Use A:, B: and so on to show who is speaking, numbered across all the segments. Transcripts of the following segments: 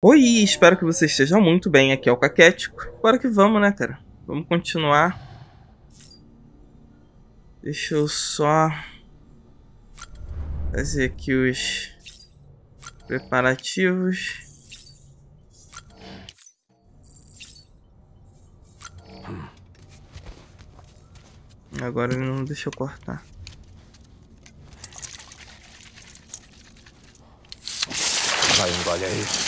A: Oi, espero que você esteja muito bem. Aqui é o Caquético. Bora que vamos, né, cara? Vamos continuar. Deixa eu só fazer aqui os preparativos. Agora ele não deixa eu cortar.
B: Vai, engole aí.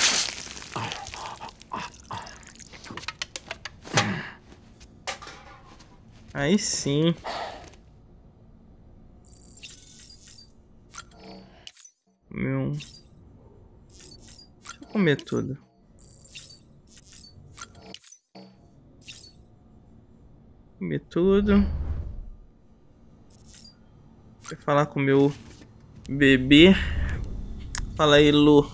A: Aí sim. Meu. Deixa eu comer tudo. Comer tudo. Vou falar com o meu bebê. Fala aí, Lu.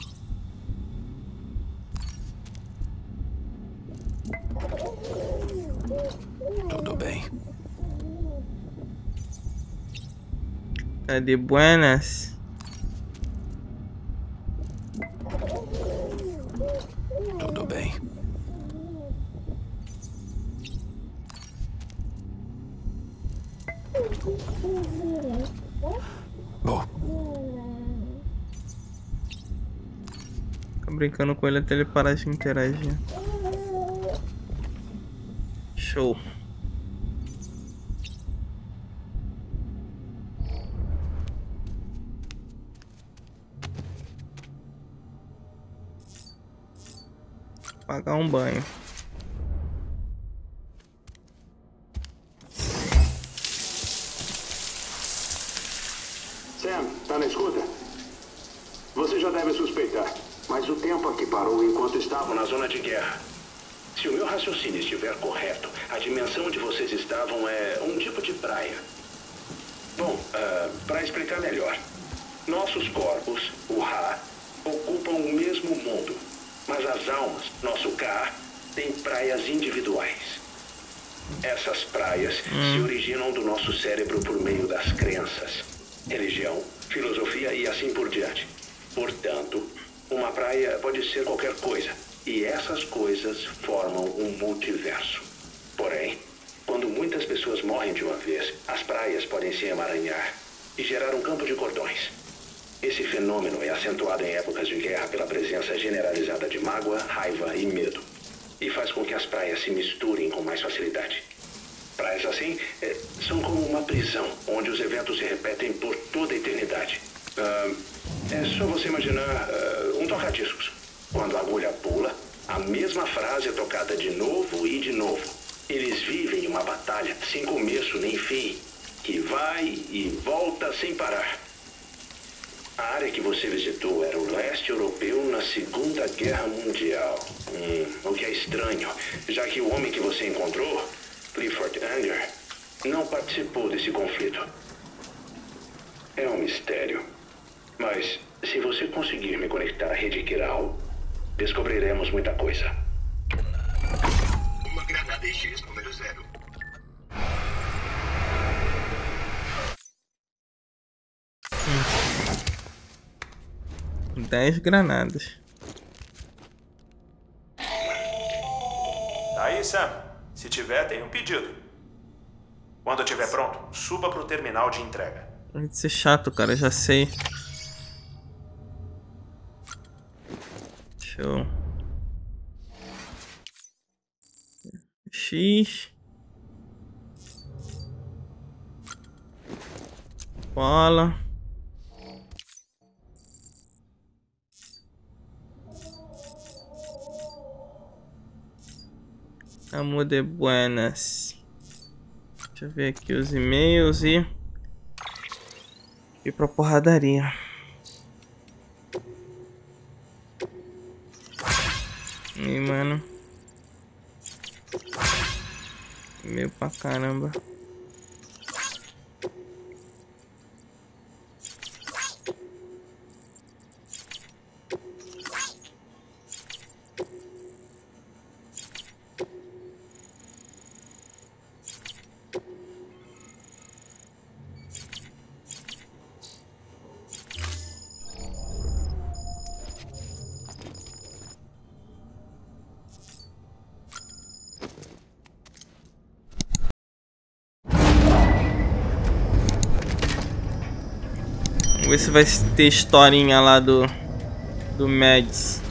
A: Cadê buenas?
B: Tudo bem. Bom,
A: Fica brincando com ele até ele parar de interagir. Show. Pagar um banho.
C: Sam, tá na escuta? Você já deve suspeitar, mas o tempo aqui parou enquanto estavam na zona de guerra. Se o meu raciocínio estiver correto, a dimensão onde vocês estavam é um tipo de praia. Bom, para explicar melhor, nossos corpos, o Ra, ocupam o mesmo mundo, mas as almas, nosso Ka, têm praias individuais. Essas praias se originam do nosso cérebro por meio das crenças, religião, filosofia e assim por diante. Portanto, uma praia pode ser qualquer coisa, e essas coisas formam um multiverso. Porém, quando muitas pessoas morrem de uma vez, as praias podem se emaranhar e gerar um campo de cordões. Esse fenômeno é acentuado em épocas de guerra pela presença generalizada de mágoa, raiva e medo, e faz com que as praias se misturem com mais facilidade. Praias assim eh, são como uma prisão, onde os eventos se repetem por toda a eternidade. Ah, é só você imaginar ah, um toca-discos. Quando a agulha pula, a mesma frase é tocada de novo e de novo. Eles vivem uma batalha sem começo nem fim, que vai e volta sem parar. A área que você visitou era o leste europeu na Segunda Guerra Mundial. Hum, o que é estranho, já que o homem que você encontrou, Clifford Anger, não participou desse conflito. É um mistério. Mas se você conseguir me conectar à rede Kiral, descobriremos muita coisa. Uma granada X número zero.
A: Dez granadas.
D: Tá aí, Sam. Se tiver, tem um pedido. Quando estiver pronto, suba pro terminal de entrega.
A: Vai ser chato, cara, já sei. Show. X. Bola. Amo de buenas. Deixa eu ver aqui os e-mails e. E pra porradaria. E mano. E-mail pra caramba. Vamos ver se vai ter historinha lá do. Do Mads.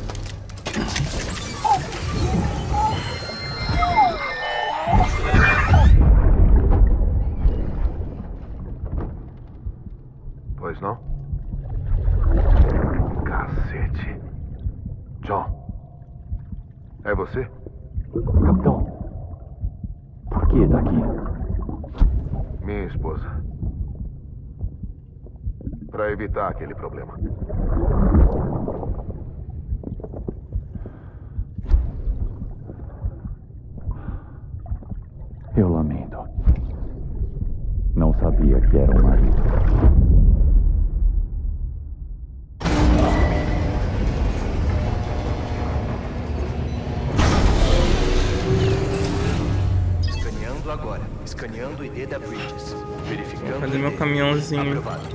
E: Aprovado.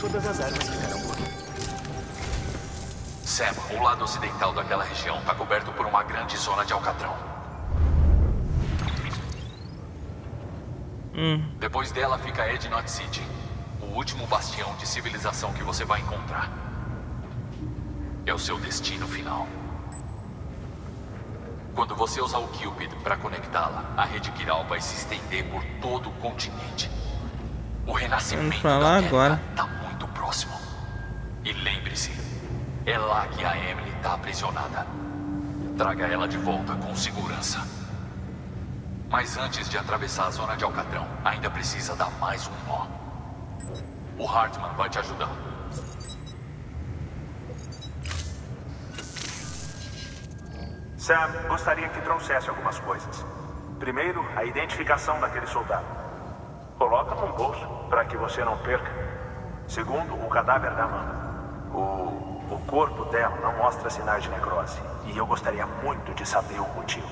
E: Todas as armas ficarão por.
F: Sam, o lado ocidental daquela região está coberto por uma grande zona de alcatrão.
A: Hum,
F: Depois dela fica Ed Knot City, o último bastião de civilização que você vai encontrar. É o seu destino final. Quando você usar o Cupid para conectá-la, a rede Kiral vai se estender por todo o continente. O renascimento
A: Vamos pra lá
F: da
A: agora.
F: está muito próximo. E lembre-se, é lá que a Emily está aprisionada. Traga ela de volta com segurança. Mas antes de atravessar a zona de Alcatrão, ainda precisa dar mais um nó. O Hartman vai te ajudar.
C: Sam, gostaria que trouxesse algumas coisas. Primeiro, a identificação daquele soldado. Coloca num bolso, para que você não perca. Segundo, o cadáver da Amanda. O, o corpo dela não mostra sinais de necrose. E eu gostaria muito de saber o motivo.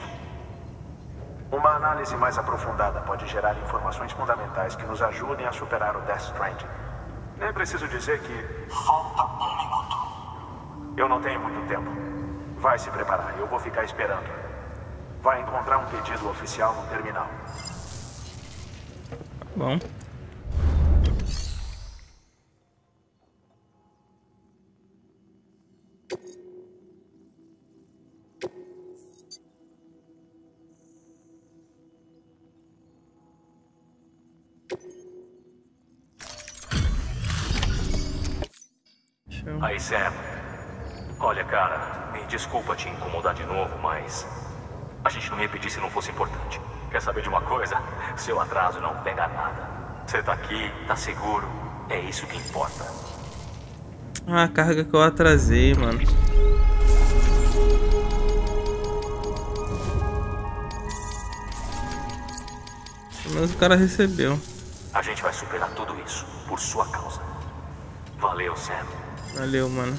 C: Uma análise mais aprofundada pode gerar informações fundamentais que nos ajudem a superar o Death Stranding. Nem preciso dizer que. Falta um minuto. Eu não tenho muito tempo. Vai se preparar, eu vou ficar esperando. Vai encontrar um pedido oficial no terminal.
A: Bom.
G: Aí, Sam. Olha, cara, me desculpa te incomodar de novo, mas. A gente não ia pedir se não fosse importante. Quer saber de uma coisa? Seu atraso não pega nada. Você tá aqui, tá seguro. É isso que importa.
A: Ah, a carga que eu atrasei, mano. Pelo menos o cara recebeu.
G: A gente vai superar tudo isso por sua causa. Valeu, Sam.
A: Valeu, mano.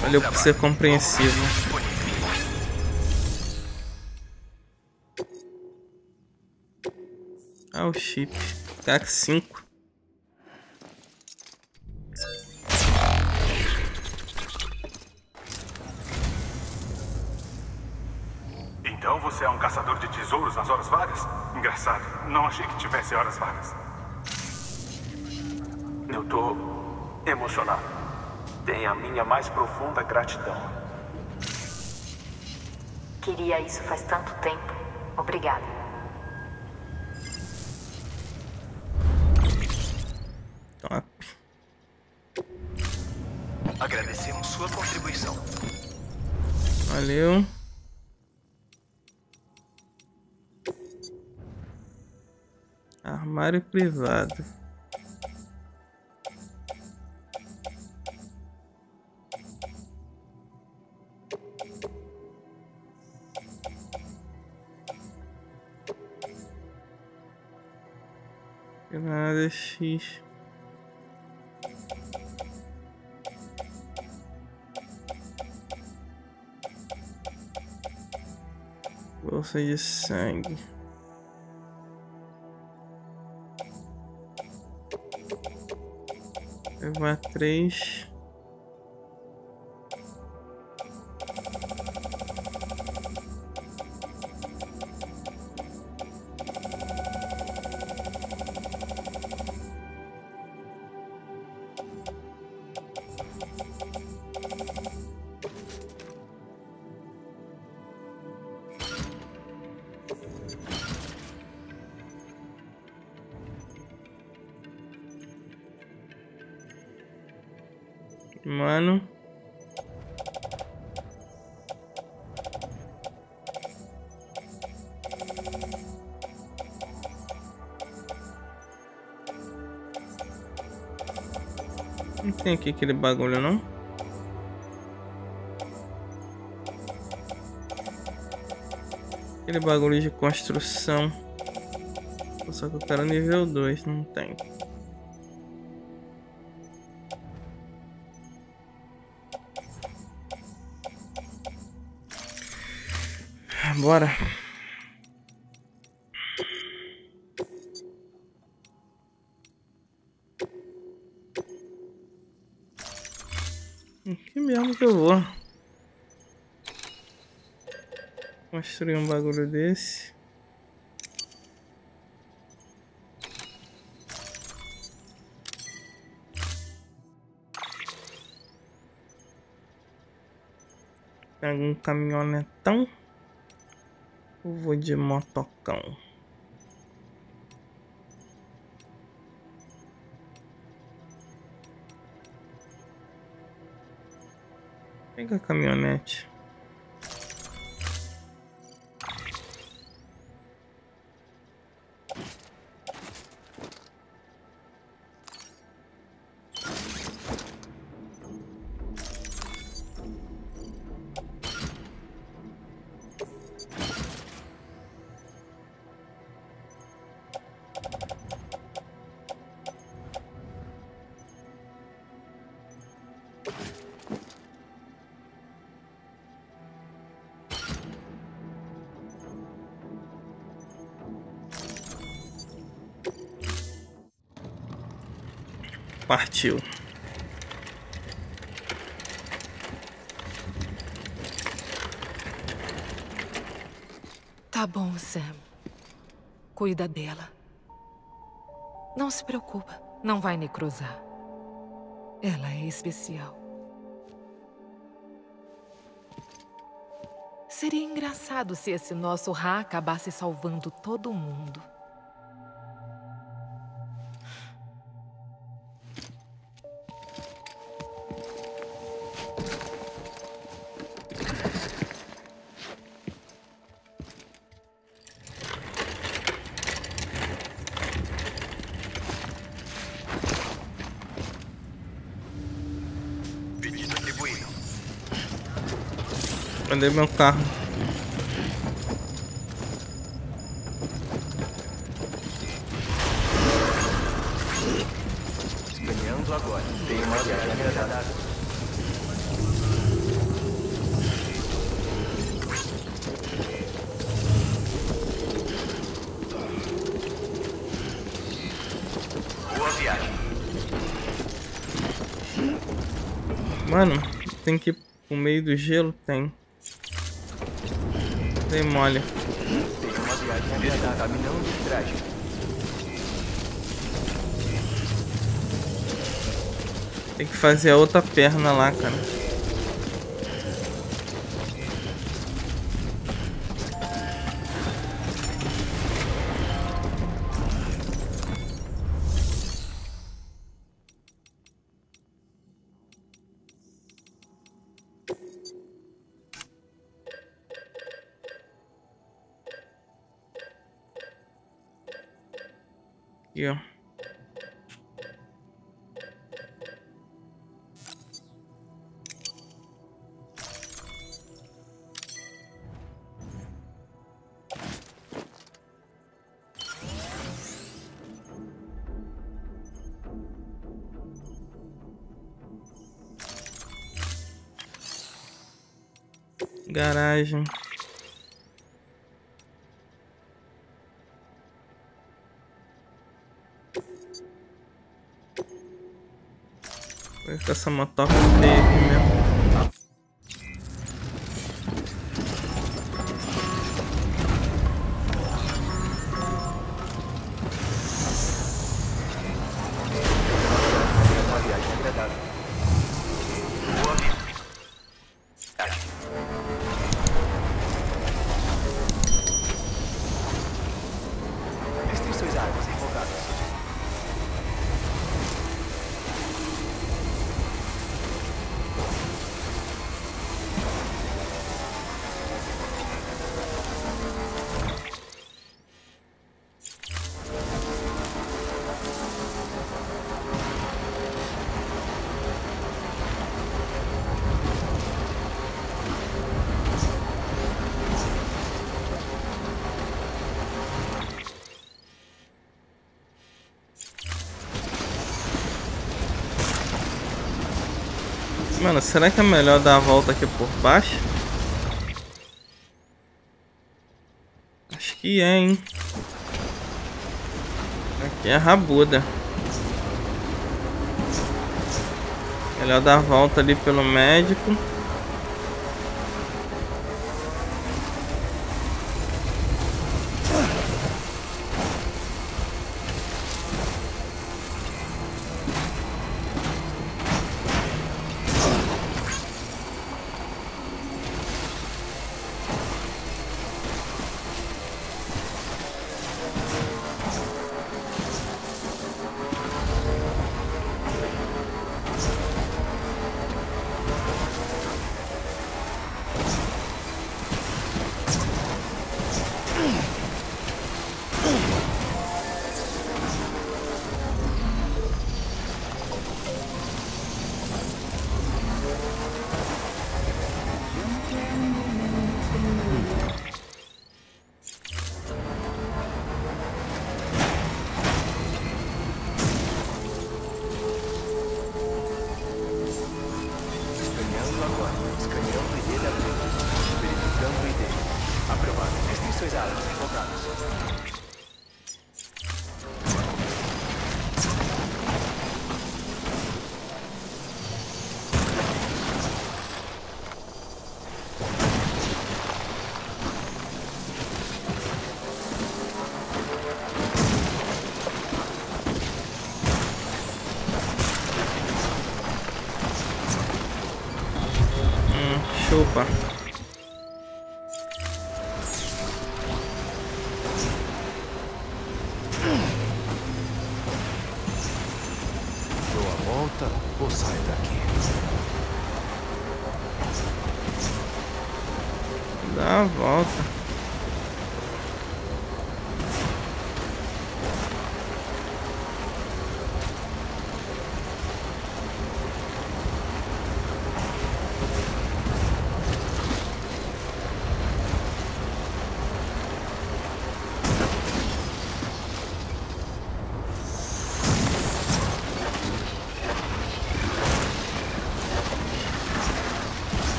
A: Valeu por ser compreensivo. Ah, o chip. CAC 5.
C: Então você é um caçador de tesouros nas horas vagas? Engraçado, não achei que tivesse horas vagas. Eu tô emocionado. Tem a minha mais profunda gratidão.
H: Queria isso faz tanto tempo. Obrigada.
A: Valeu. Armário privado. Granada X. Bolsa de sangue. Levar três. Aqui aquele bagulho não? Aquele bagulho de construção. Só que eu quero nível 2, não tem. Bora. Construir um bagulho desse. Pega um caminhonetão. Eu vou de motocão. Pega a caminhonete. Partiu.
I: Tá bom, Sam. Cuida dela. Não se preocupa. Não vai necrosar. Ela é especial. Seria engraçado se esse nosso Ra acabasse salvando todo mundo.
A: Cadê meu carro?
J: Escaneando agora. Tem uma viagem agradável. Boa viagem.
A: Mano, tem que ir pro meio do gelo? Tem. Mole.
J: Tem
A: que fazer a outra perna lá, cara. Garagem. Vai ficar essa motoca feia Será que é melhor dar a volta aqui por baixo? Acho que é, hein? Aqui é a rabuda. Melhor dar a volta ali pelo médico.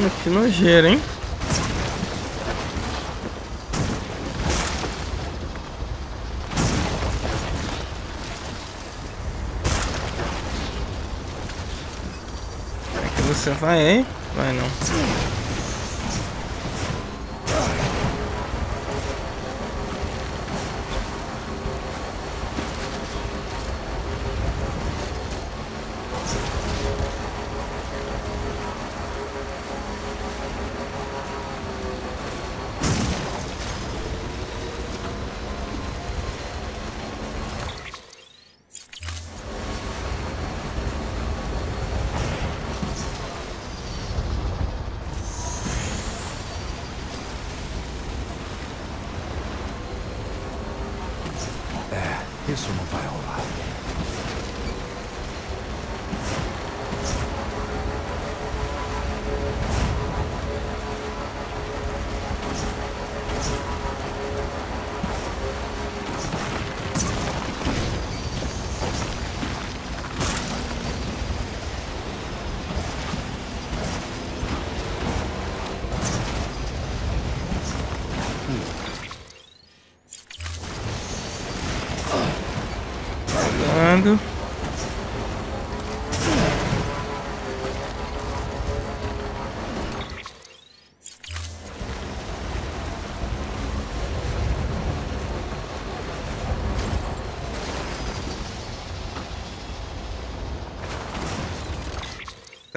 A: Mano, que nojeira, hein? Você vai, hein? Vai não.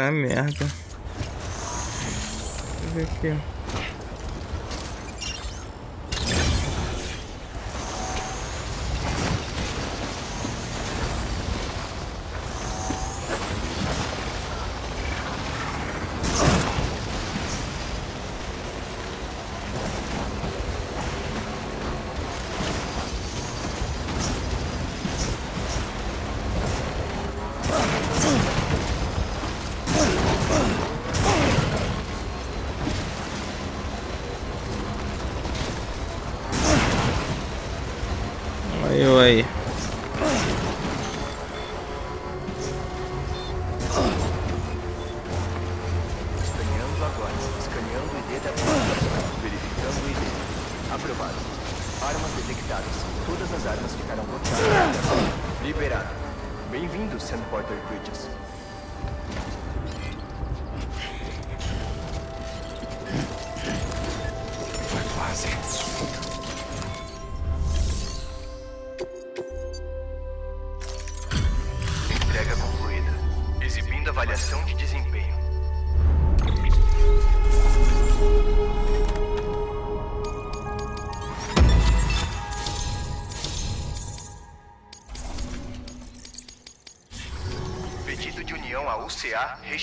A: Tá merda. Deixa eu ver aqui.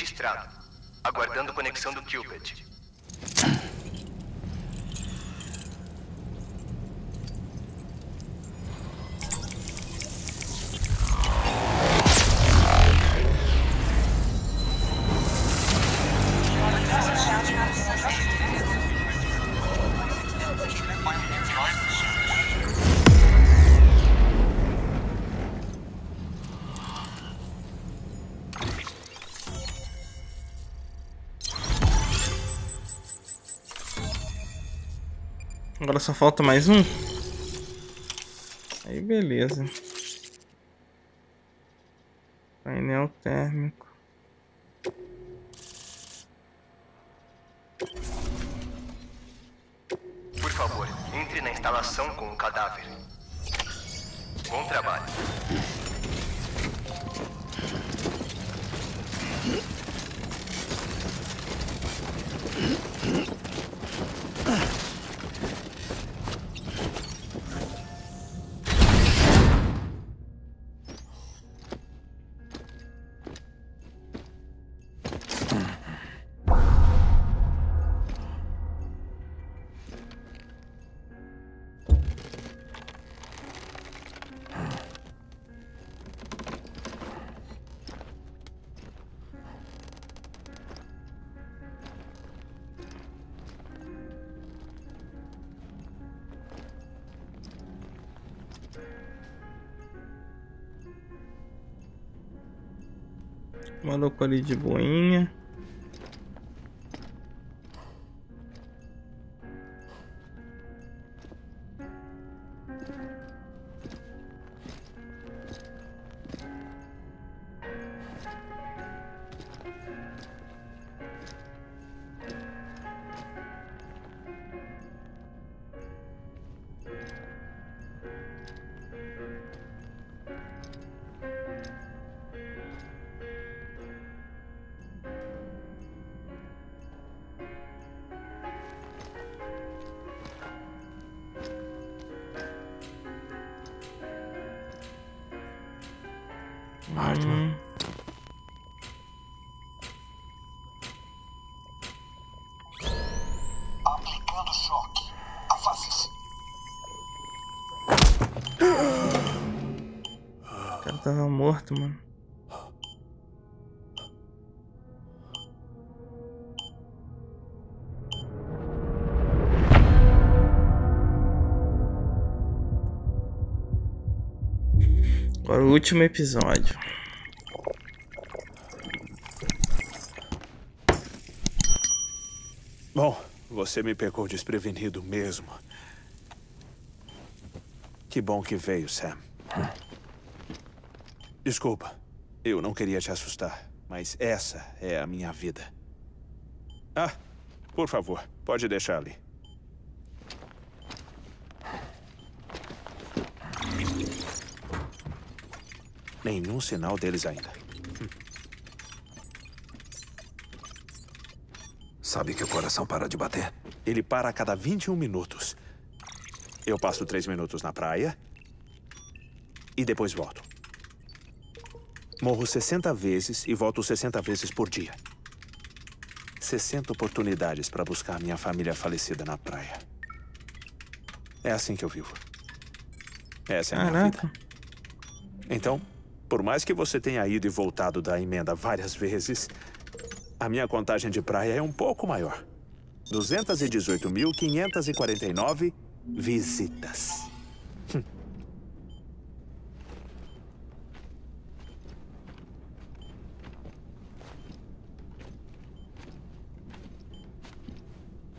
E: Registrado. Aguardando conexão do Cupid.
A: Agora só falta mais um. Aí beleza. Painel térmico.
E: Por favor, entre na instalação com o cadáver. Bom trabalho.
A: Maluco ali de boinha.
B: Hartman.
A: Hum,
K: Aplicando choque. Afaste-se.
A: o cara tava morto, mano. Agora o último episódio.
C: Bom, você me pegou desprevenido mesmo. Que bom que veio, Sam. Desculpa, eu não queria te assustar, mas essa é a minha vida. Ah, por favor, pode deixar ali. Nenhum sinal deles ainda.
B: Sabe que o coração para de bater?
C: Ele para a cada 21 minutos. Eu passo três minutos na praia e depois volto. Morro 60 vezes e volto 60 vezes por dia. 60 oportunidades para buscar minha família falecida na praia. É assim que eu vivo. Essa é a minha vida.
A: Caraca.
C: Então, por mais que você tenha ido e voltado da emenda várias vezes, a minha contagem de praia é um pouco maior. 218.549 visitas. Hum.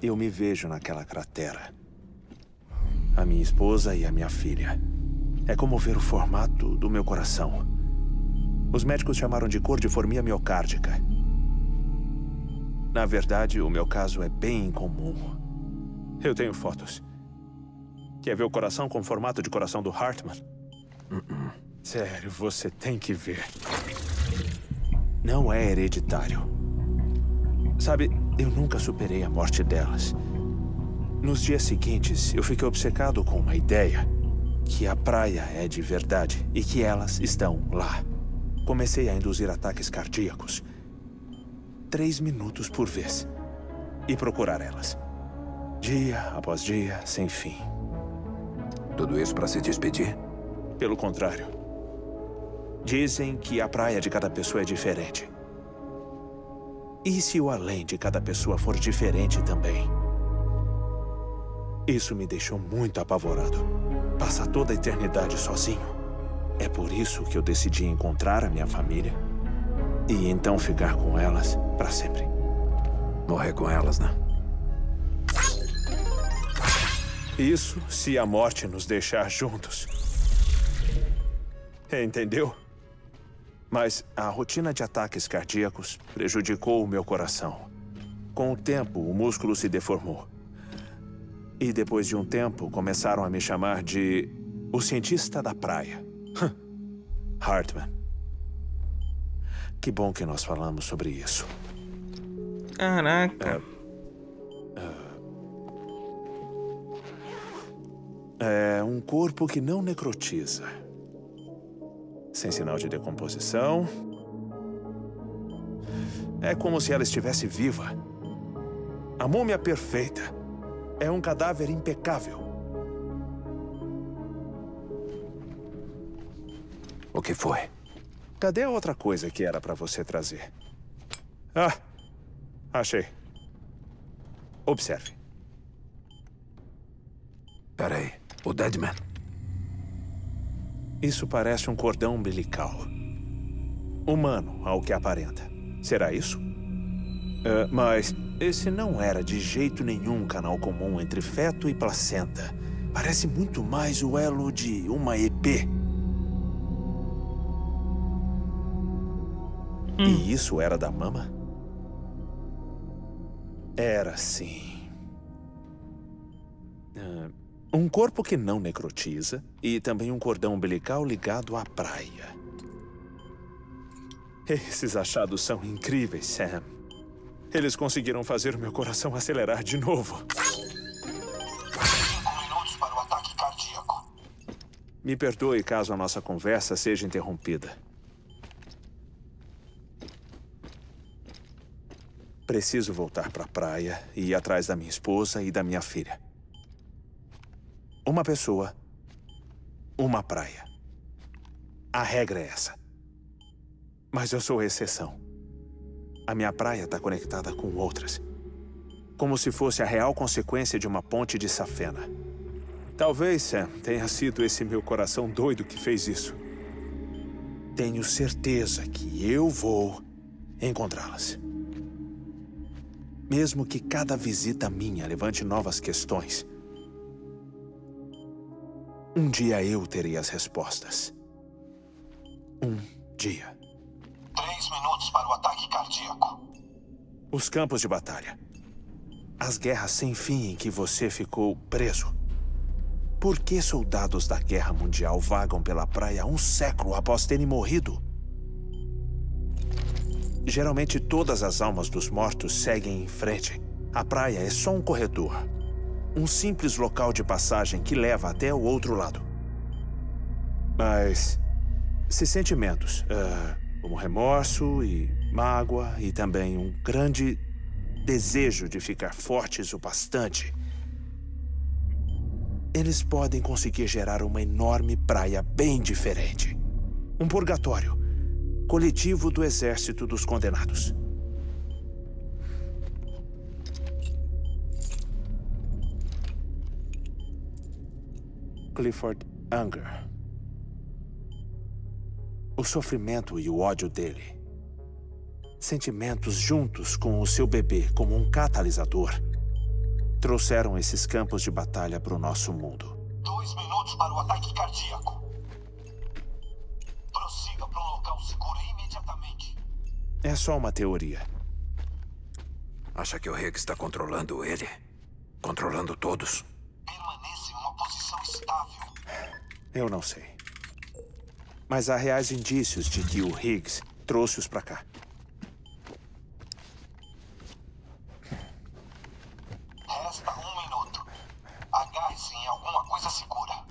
C: Eu me vejo naquela cratera. A minha esposa e a minha filha. É como ver o formato do meu coração. Os médicos chamaram de cor de formia miocárdica. Na verdade, o meu caso é bem incomum. Eu tenho fotos. Quer ver o coração com o formato de coração do Hartman? Sério, você tem que ver. Não é hereditário. Sabe, eu nunca superei a morte delas. Nos dias seguintes, eu fiquei obcecado com uma ideia. Que a praia é de verdade e que elas estão lá. Comecei a induzir ataques cardíacos. Três minutos por vez. E procurar elas. Dia após dia, sem fim.
B: Tudo isso para se despedir?
C: Pelo contrário. Dizem que a praia de cada pessoa é diferente. E se o além de cada pessoa for diferente também? Isso me deixou muito apavorado. Passar toda a eternidade sozinho. É por isso que eu decidi encontrar a minha família e então ficar com elas para sempre.
B: Morrer com elas, né?
C: Isso se a morte nos deixar juntos. Entendeu? Mas a rotina de ataques cardíacos prejudicou o meu coração. Com o tempo, o músculo se deformou. E depois de um tempo, começaram a me chamar de o cientista da praia. Hartman. Que bom que nós falamos sobre isso.
A: Caraca.
C: É, é um corpo que não necrotiza. Sem sinal de decomposição. É como se ela estivesse viva. A múmia perfeita. É um cadáver impecável.
B: O que foi?
C: Cadê a outra coisa que era para você trazer? Ah, achei. Observe.
B: Peraí, o Deadman.
C: Isso parece um cordão umbilical. Humano, ao que aparenta. Será isso? Uh, mas esse não era de jeito nenhum um canal comum entre feto e placenta. Parece muito mais o elo de uma EP. Hum. E isso era da mama? Era sim. Uh, um corpo que não necrotiza e também um cordão umbilical ligado à praia. Esses achados são incríveis, Sam. Eles conseguiram fazer o meu coração acelerar de novo.
L: Cinco minutos para o ataque cardíaco.
C: Me perdoe caso a nossa conversa seja interrompida. Preciso voltar para a praia e ir atrás da minha esposa e da minha filha. Uma pessoa, uma praia. A regra é essa. Mas eu sou exceção. A minha praia está conectada com outras. Como se fosse a real consequência de uma ponte de safena. Talvez, Sam, tenha sido esse meu coração doido que fez isso. Tenho certeza que eu vou encontrá-las. Mesmo que cada visita minha levante novas questões, um dia eu terei as respostas. Um dia.
L: Três minutos para o ataque cardíaco.
C: Os campos de batalha. As guerras sem fim em que você ficou preso. Por que soldados da Guerra Mundial vagam pela praia um século após terem morrido? Geralmente todas as almas dos mortos seguem em frente. A praia é só um corredor. Um simples local de passagem que leva até o outro lado. Mas se sentimentos, uh, como remorso e mágoa e também um grande desejo de ficar fortes o bastante, eles podem conseguir gerar uma enorme praia bem diferente. Um purgatório coletivo do exército dos condenados. Clifford Unger. O sofrimento e o ódio dele. Sentimentos juntos com o seu bebê como um catalisador. trouxeram esses campos de batalha para o nosso mundo.
L: Dois minutos para o ataque cardíaco. Seguro imediatamente.
C: É só uma teoria.
B: Acha que o Rick está controlando ele? Controlando todos?
L: Permaneça em uma posição estável.
C: Eu não sei. Mas há reais indícios de que o Higgs trouxe-os para cá.
L: Resta um minuto. Agarre-se em alguma coisa segura.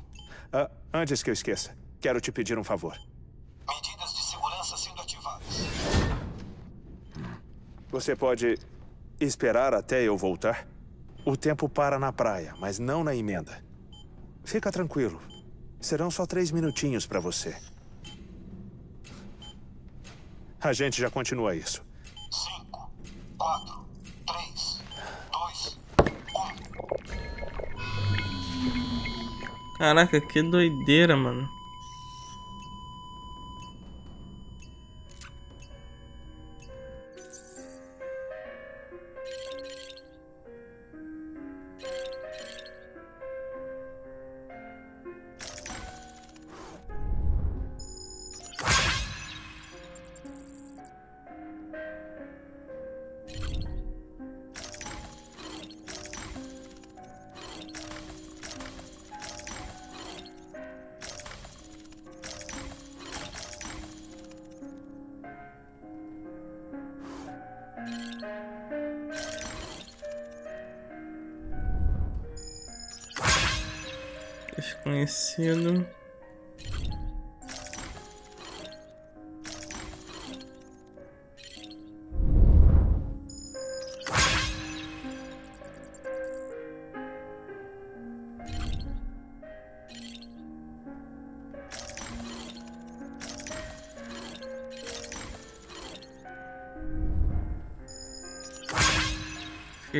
C: Ah, antes que eu esqueça, quero te pedir um favor. Você pode esperar até eu voltar? O tempo para na praia, mas não na emenda. Fica tranquilo. Serão só três minutinhos para você. A gente já continua isso.
L: Cinco, quatro, três, dois,
A: Caraca, que doideira, mano.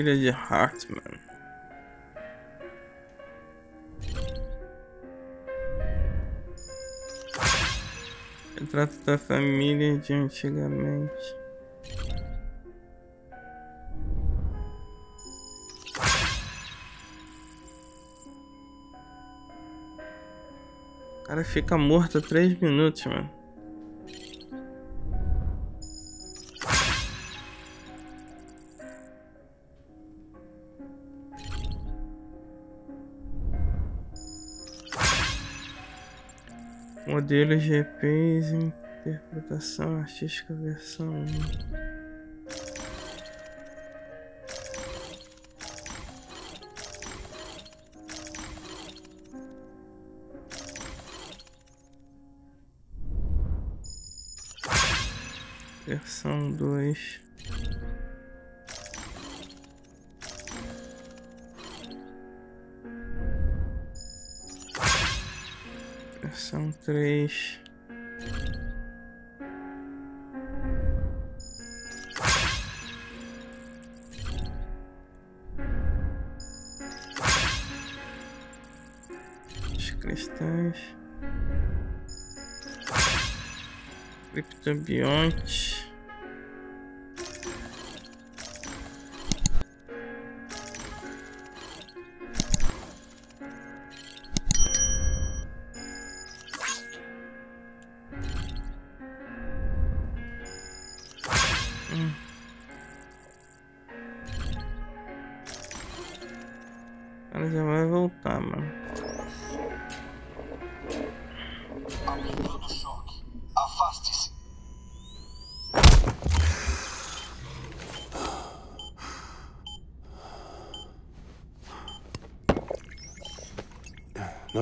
A: Filha de Hartman. Retrato da família de antigamente. O cara fica morto há três minutos, mano. Modelo GPs, interpretação artística versão 1. Versão 2. 3. Os cristais. Criptobionte.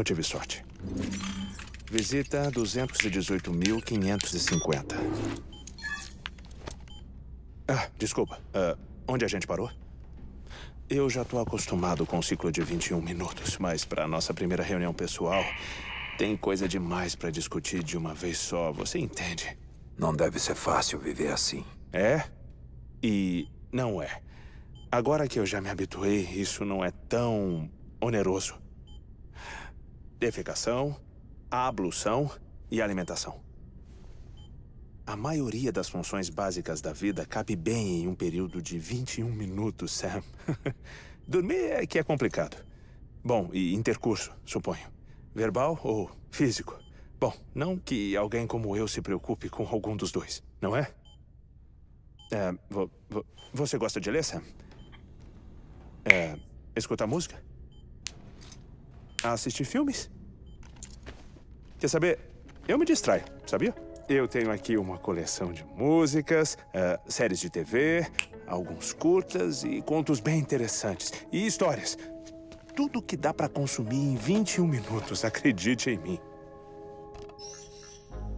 C: Tive sorte. Visita 218.550. Ah, desculpa. Ah, onde a gente parou? Eu já tô acostumado com o ciclo de 21 minutos, mas para nossa primeira reunião pessoal, tem coisa demais para discutir de uma vez só, você entende?
B: Não deve ser fácil viver assim.
C: É? E não é. Agora que eu já me habituei, isso não é tão oneroso. Defecação, ablução e alimentação. A maioria das funções básicas da vida cabe bem em um período de 21 minutos, Sam. Dormir é que é complicado. Bom, e intercurso, suponho. Verbal ou físico? Bom, não que alguém como eu se preocupe com algum dos dois, não é? é vo, vo, você gosta de ler, Sam? É, escutar música? Assistir filmes? Quer saber? Eu me distraio, sabia? Eu tenho aqui uma coleção de músicas, uh, séries de TV, alguns curtas e contos bem interessantes. E histórias. Tudo que dá para consumir em 21 minutos, acredite em mim.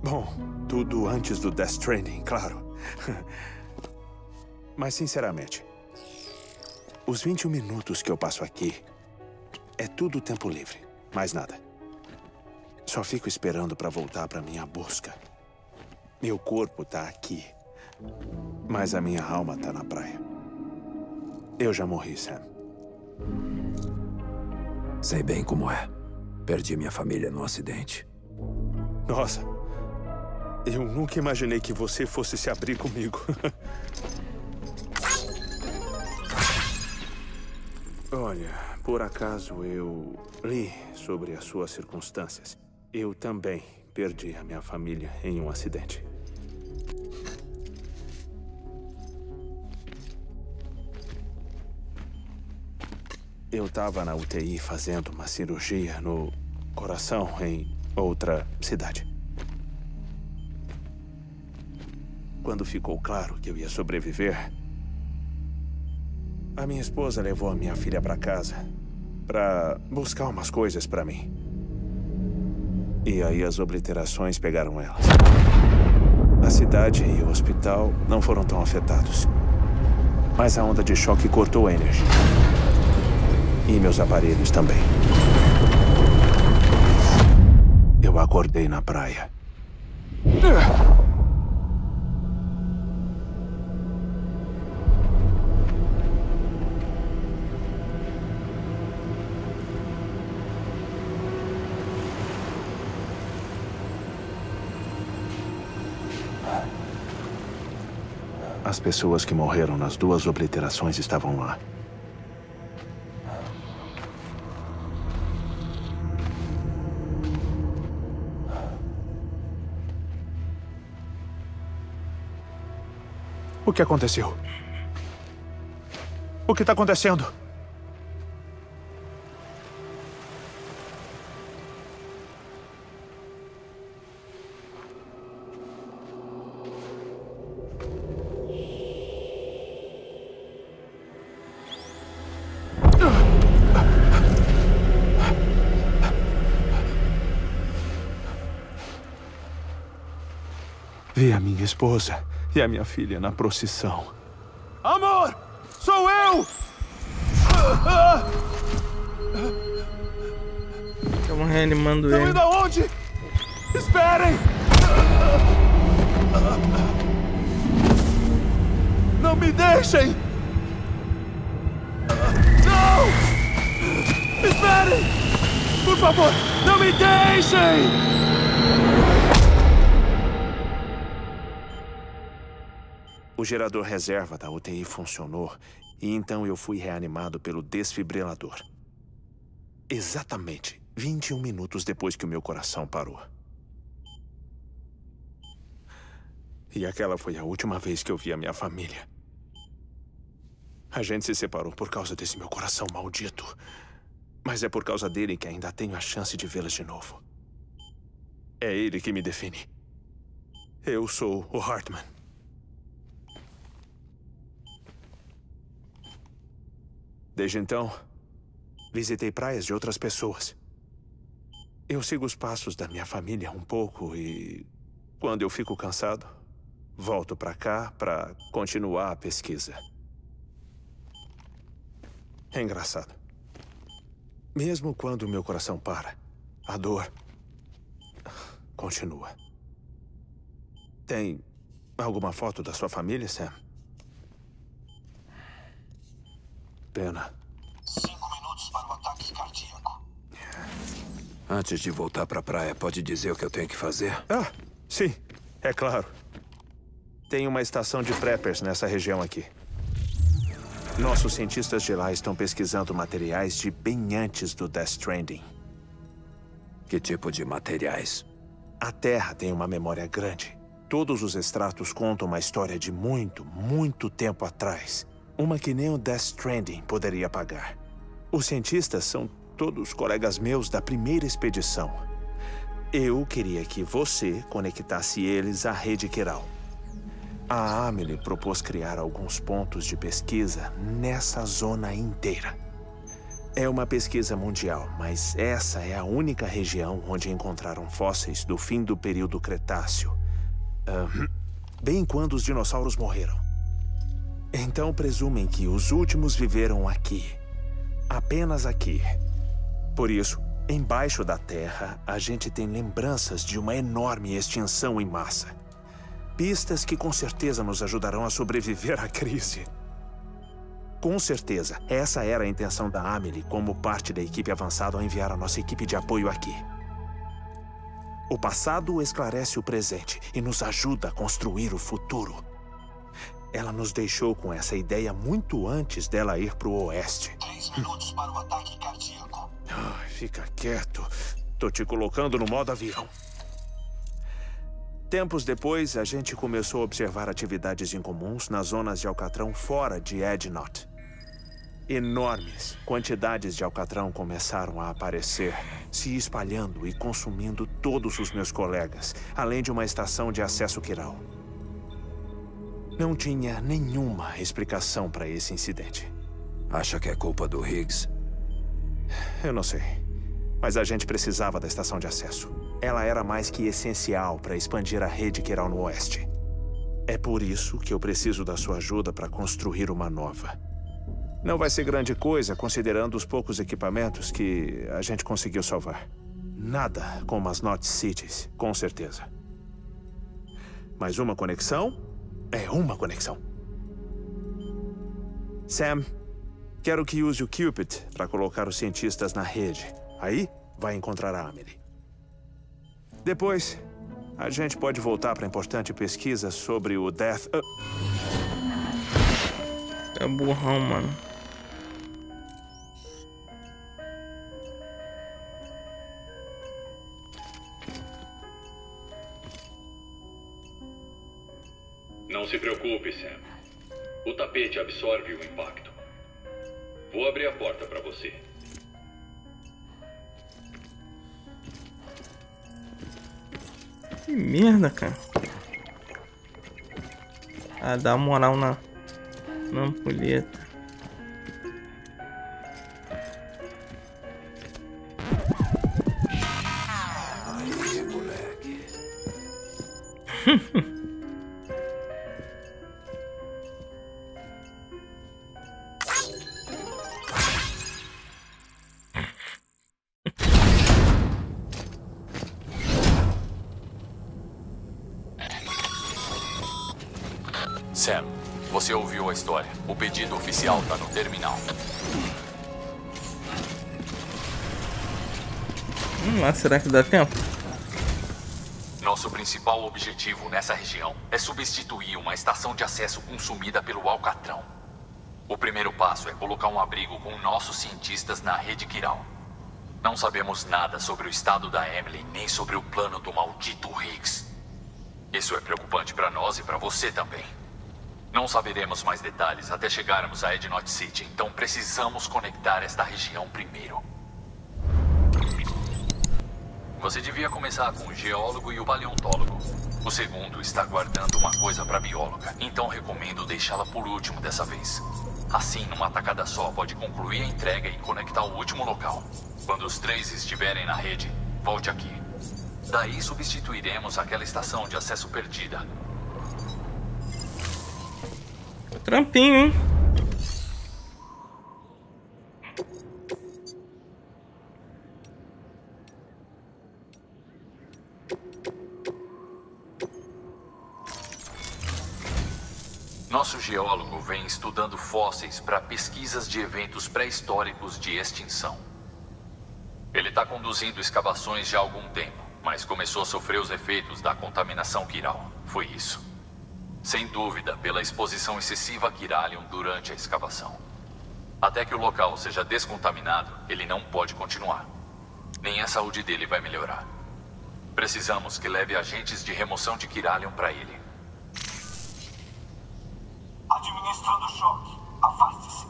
C: Bom, tudo antes do Death Stranding, claro. Mas, sinceramente, os 21 minutos que eu passo aqui é tudo tempo livre, mais nada. Só fico esperando para voltar para minha busca. Meu corpo tá aqui, mas a minha alma tá na praia. Eu já morri, Sam.
B: Sei bem como é. Perdi minha família num acidente.
C: Nossa, eu nunca imaginei que você fosse se abrir comigo. Olha, por acaso eu li sobre as suas circunstâncias. Eu também perdi a minha família em um acidente. Eu estava na UTI fazendo uma cirurgia no coração em outra cidade. Quando ficou claro que eu ia sobreviver, a minha esposa levou a minha filha para casa para buscar umas coisas para mim. E aí as obliterações pegaram elas. A cidade e o hospital não foram tão afetados. Mas a onda de choque cortou a energia. E meus aparelhos também. Eu acordei na praia. As pessoas que morreram nas duas obliterações estavam lá. O que aconteceu? O que está acontecendo? Esposa e a minha filha na procissão. Amor! Sou eu!
A: Estamos reanimando
C: Estão
A: ele.
C: indo aonde? Esperem! Não me deixem! Não! Esperem! Por favor, não me deixem! O gerador reserva da UTI funcionou e então eu fui reanimado pelo desfibrilador. Exatamente 21 minutos depois que o meu coração parou. E aquela foi a última vez que eu vi a minha família. A gente se separou por causa desse meu coração maldito. Mas é por causa dele que ainda tenho a chance de vê-las de novo. É ele que me define. Eu sou o Hartman. Desde então, visitei praias de outras pessoas. Eu sigo os passos da minha família um pouco e, quando eu fico cansado, volto para cá para continuar a pesquisa. É engraçado. Mesmo quando meu coração para, a dor continua. Tem alguma foto da sua família, Sam? Pena.
L: Cinco minutos para o ataque cardíaco.
B: Antes de voltar pra praia, pode dizer o que eu tenho que fazer?
C: Ah, sim, é claro. Tem uma estação de preppers nessa região aqui. Nossos cientistas de lá estão pesquisando materiais de bem antes do Death Stranding.
B: Que tipo de materiais?
C: A Terra tem uma memória grande. Todos os extratos contam uma história de muito, muito tempo atrás. Uma que nem o Death Stranding poderia apagar. Os cientistas são todos colegas meus da primeira expedição. Eu queria que você conectasse eles à rede Keral. A Amelie propôs criar alguns pontos de pesquisa nessa zona inteira. É uma pesquisa mundial, mas essa é a única região onde encontraram fósseis do fim do período Cretáceo. Bem quando os dinossauros morreram. Então presumem que os últimos viveram aqui. Apenas aqui. Por isso, embaixo da Terra, a gente tem lembranças de uma enorme extinção em massa. Pistas que com certeza nos ajudarão a sobreviver à crise. Com certeza, essa era a intenção da Amelie como parte da equipe avançada ao enviar a nossa equipe de apoio aqui. O passado esclarece o presente e nos ajuda a construir o futuro. Ela nos deixou com essa ideia muito antes dela ir para o oeste.
L: Três minutos para o ataque cardíaco.
C: Ai, fica quieto. Tô te colocando no modo avião. Tempos depois, a gente começou a observar atividades incomuns nas zonas de alcatrão fora de Ednot. Enormes quantidades de alcatrão começaram a aparecer, se espalhando e consumindo todos os meus colegas, além de uma estação de acesso quiral. Não tinha nenhuma explicação para esse incidente.
B: Acha que é culpa do Higgs?
C: Eu não sei. Mas a gente precisava da estação de acesso. Ela era mais que essencial para expandir a rede Keral no oeste. É por isso que eu preciso da sua ajuda para construir uma nova. Não vai ser grande coisa, considerando os poucos equipamentos que a gente conseguiu salvar. Nada como as Not Cities, com certeza. Mas uma conexão é uma conexão. Sam, quero que use o Cupid para colocar os cientistas na rede. Aí vai encontrar a Amelie. Depois, a gente pode voltar para a importante pesquisa sobre o Death... Uh...
A: É burrão, mano.
F: Não se preocupe, Sam. O tapete absorve o impacto. Vou abrir a porta para você.
A: Que merda, cara. Ah, dá moral na, na ampulheta. Será que dá tempo?
F: Nosso principal objetivo nessa região é substituir uma estação de acesso consumida pelo Alcatrão. O primeiro passo é colocar um abrigo com nossos cientistas na rede Kiral. Não sabemos nada sobre o estado da Emily, nem sobre o plano do maldito Higgs. Isso é preocupante para nós e para você também. Não saberemos mais detalhes até chegarmos a Ednot City, então precisamos conectar esta região primeiro. Você devia começar com o geólogo e o paleontólogo. O segundo está guardando uma coisa para bióloga, então recomendo deixá-la por último dessa vez. Assim, numa tacada só, pode concluir a entrega e conectar o último local. Quando os três estiverem na rede, volte aqui. Daí substituiremos aquela estação de acesso perdida.
A: Trampinho, hein?
F: Nosso geólogo vem estudando fósseis para pesquisas de eventos pré-históricos de extinção. Ele está conduzindo escavações já há algum tempo, mas começou a sofrer os efeitos da contaminação quiral. Foi isso. Sem dúvida, pela exposição excessiva a quiralium durante a escavação. Até que o local seja descontaminado, ele não pode continuar. Nem a saúde dele vai melhorar. Precisamos que leve agentes de remoção de Kiralion para ele.
M: Administrando choque. Afaste-se.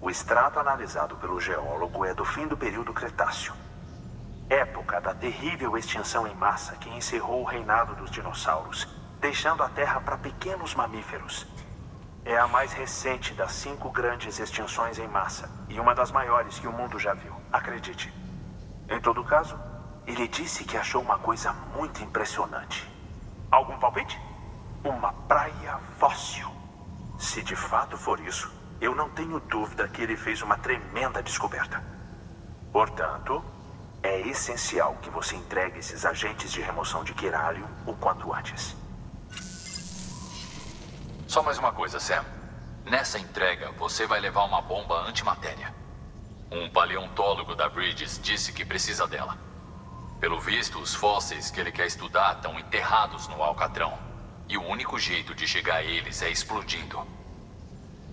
C: O extrato analisado pelo geólogo é do fim do período Cretáceo. Época da terrível extinção em massa que encerrou o reinado dos dinossauros, deixando a Terra para pequenos mamíferos. É a mais recente das cinco grandes extinções em massa e uma das maiores que o mundo já viu, acredite. Em todo caso, ele disse que achou uma coisa muito impressionante. Algum palpite? Uma praia fóssil. Se de fato for isso, eu não tenho dúvida que ele fez uma tremenda descoberta. Portanto, é essencial que você entregue esses agentes de remoção de Kiralium o quanto antes.
F: Só mais uma coisa, Sam. Nessa entrega, você vai levar uma bomba antimatéria. Um paleontólogo da Bridges disse que precisa dela. Pelo visto, os fósseis que ele quer estudar estão enterrados no Alcatrão. E o único jeito de chegar a eles é explodindo.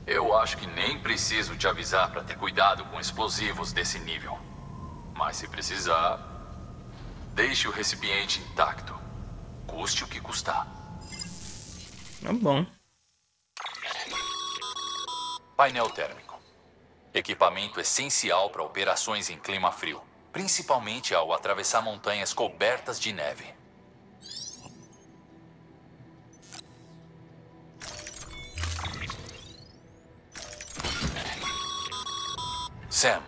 F: Eu acho que nem preciso te avisar para ter cuidado com explosivos desse nível. Mas se precisar, deixe o recipiente intacto. Custe o que custar.
A: Tá bom.
F: Painel térmico. Equipamento essencial para operações em clima frio, principalmente ao atravessar montanhas cobertas de neve. Sam,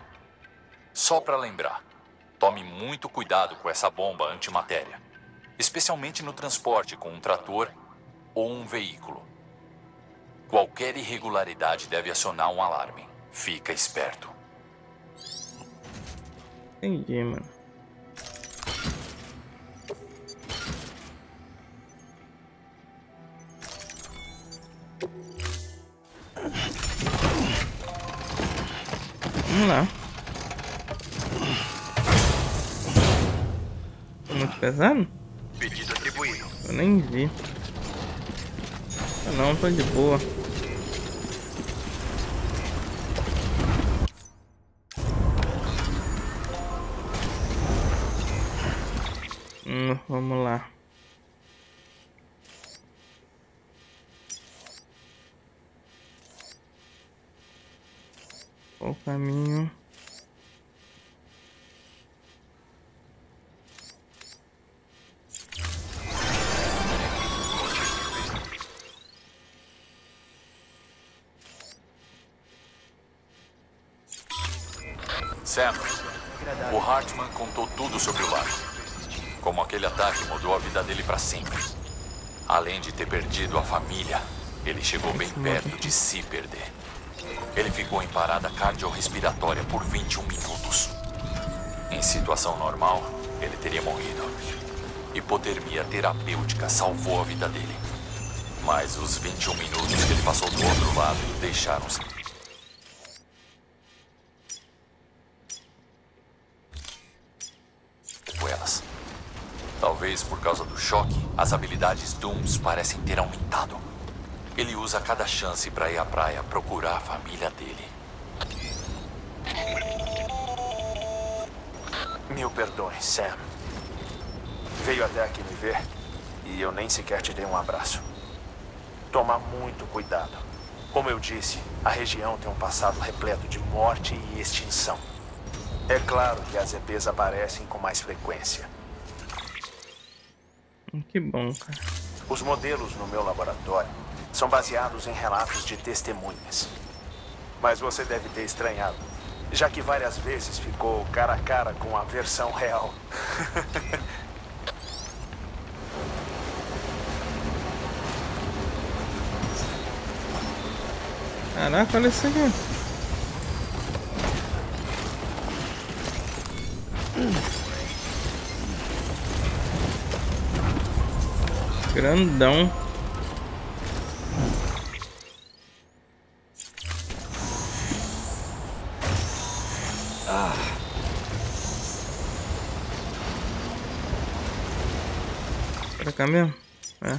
F: só para lembrar, tome muito cuidado com essa bomba antimatéria, especialmente no transporte com um trator ou um veículo. Qualquer irregularidade deve acionar um alarme. Fica esperto.
A: Entendi, mano. Vamos lá. Tá muito pesado?
E: Pedido atribuído.
A: Eu nem vi. Ah, não, tô de boa. Vamos lá. O caminho?
F: Sam, o Hartman contou tudo sobre o lar. Como aquele ataque mudou a vida dele para sempre. Além de ter perdido a família, ele chegou bem perto de se perder. Ele ficou em parada cardiorrespiratória por 21 minutos. Em situação normal, ele teria morrido. Hipotermia terapêutica salvou a vida dele. Mas os 21 minutos que ele passou do outro lado o deixaram sem sequelas. Talvez por causa do choque, as habilidades Dooms parecem ter aumentado. Ele usa cada chance para ir à praia procurar a família dele.
C: Mil perdões, Sam. Veio até aqui me ver e eu nem sequer te dei um abraço. Toma muito cuidado. Como eu disse, a região tem um passado repleto de morte e extinção. É claro que as EPs aparecem com mais frequência.
A: Que bom, cara.
C: Os modelos no meu laboratório são baseados em relatos de testemunhas. Mas você deve ter estranhado, já que várias vezes ficou cara a cara com a versão real.
A: Caraca, olha isso aqui. Grandão.
E: Ah.
A: Pra cá mesmo? É.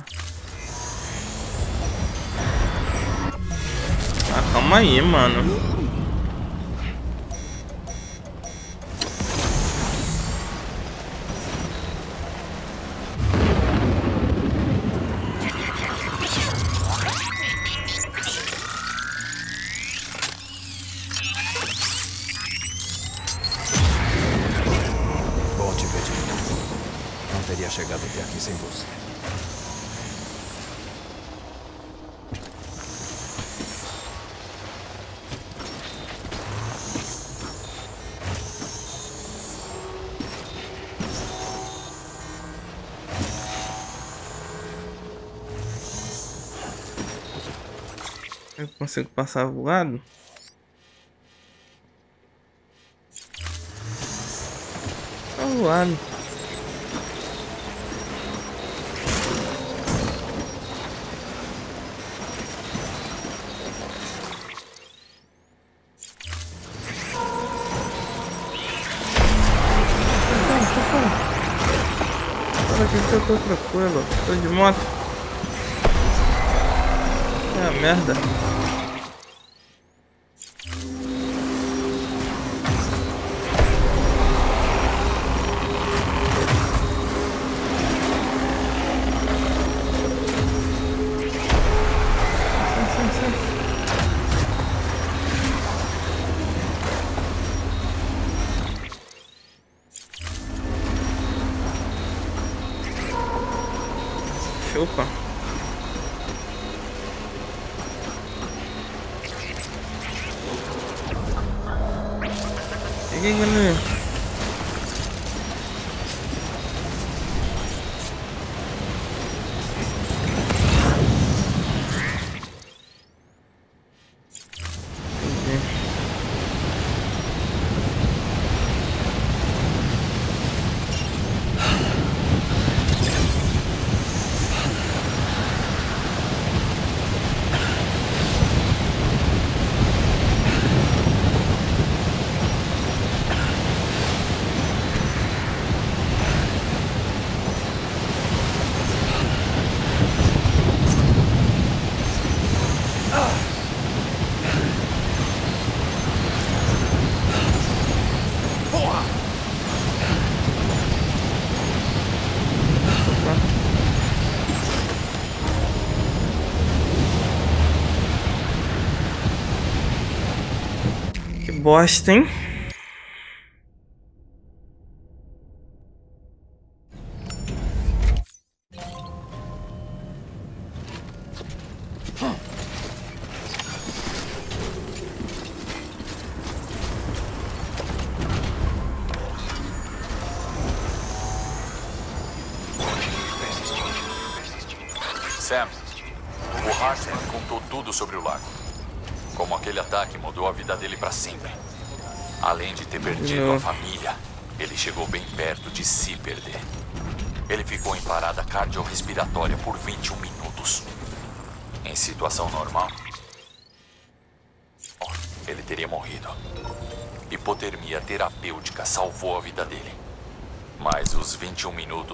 A: Ah, calma aí, mano. Consigo passar voado? Tá voado. Agora aqui que eu tô tranquilo. Tô de moto. É merda. Que